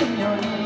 communion.